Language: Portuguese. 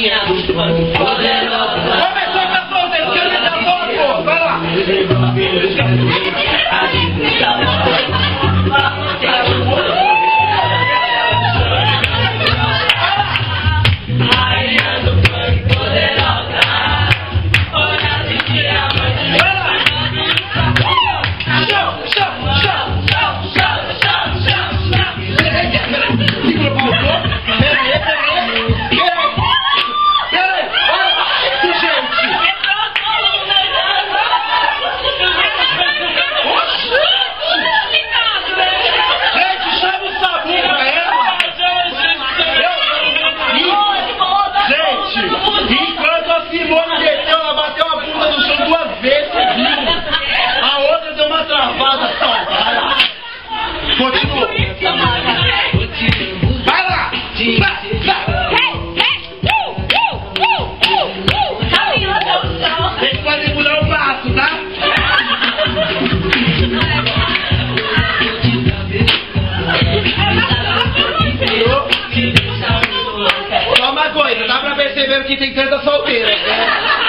tenía un ¡No me sueltas los del tampoco! ¡Para! Enquanto a Simone desceu, ela bateu a bunda no chão duas vezes seguidas. A outra deu uma travada só. Vai lá. Continua. Vai Só uma coisa, dá pra perceber que tem tanta solteira. né?